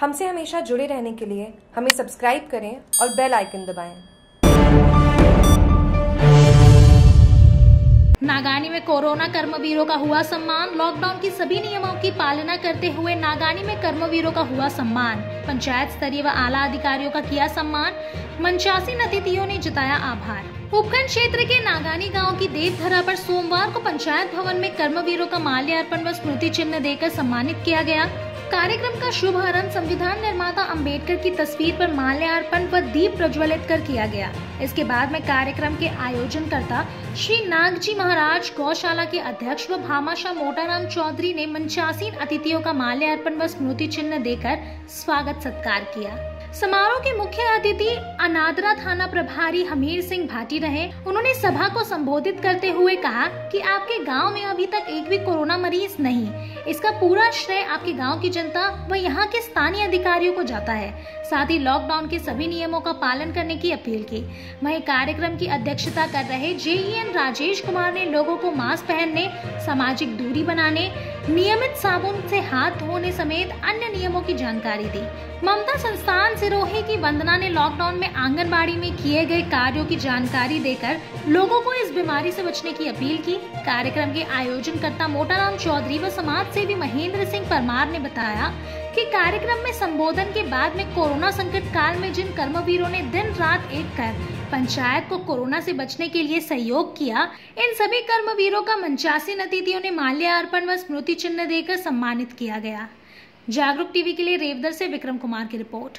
हमसे हमेशा जुड़े रहने के लिए हमें सब्सक्राइब करें और बेल आइकन दबाएँ। नागानी में कोरोना कर्मवीरों का हुआ सम्मान। लॉकडाउन की सभी नियमों की पालना करते हुए नागानी में कर्मवीरों का हुआ सम्मान। पंचायत स्तरीय व आला अधिकारियों का किया सम्मान। मंचासी अतिथियों ने जताया आभार। उपखंड क्षेत्र के नागानी गाँव की देवधरा पर सोमवार को पंचायत भवन में कर्मवीरों का माल्यार्पण व स्मृति चिन्ह देकर सम्मानित किया गया। कार्यक्रम का शुभारंभ संविधान निर्माता अंबेडकर की तस्वीर पर माल्यार्पण व दीप प्रज्वलित कर किया गया। इसके बाद में कार्यक्रम के आयोजन करता श्री नागजी महाराज गौशाला के अध्यक्ष व भामाशाह मोटाराम चौधरी ने मंचासीन अतिथियों का माल्यार्पण व स्मृति चिन्ह देकर स्वागत सत्कार किया। समारोह के मुख्य अतिथि अनादरा थाना प्रभारी हमीर सिंह भाटी रहे। उन्होंने सभा को संबोधित करते हुए कहा कि आपके गाँव में अभी तक एक भी कोरोना मरीज़ नहीं। इसका पूरा श्रेय आपके गाँव की जनता व यहाँ के स्थानीय अधिकारियों को जाता है। साथ ही लॉकडाउन के सभी नियमों का पालन करने की अपील की। वही कार्यक्रम की अध्यक्षता कर रहे जेईएन राजेश कुमार ने लोगों को मास्क पहनने, सामाजिक दूरी बनाने, नियमित साबुन से हाथ धोने समेत अन्य नियमों की जानकारी दी। ममता संस्थान की वंदना ने लॉकडाउन में आंगनबाड़ी में किए गए कार्यों की जानकारी देकर लोगों को इस बीमारी से बचने की अपील की। कार्यक्रम के आयोजन करता मोटाराम चौधरी व समाज सेवी महेंद्र सिंह परमार ने बताया कि कार्यक्रम में संबोधन के बाद में कोरोना संकट काल में जिन कर्मवीरों ने दिन रात एक कर पंचायत को कोरोना से बचने के लिए सहयोग किया, इन सभी कर्मवीरों का मंचासी अतिथियों ने माल्यार्पण व स्मृति चिन्ह देकर सम्मानित किया गया। जागरूक टीवी के लिए रेवदर से विक्रम कुमार की रिपोर्ट।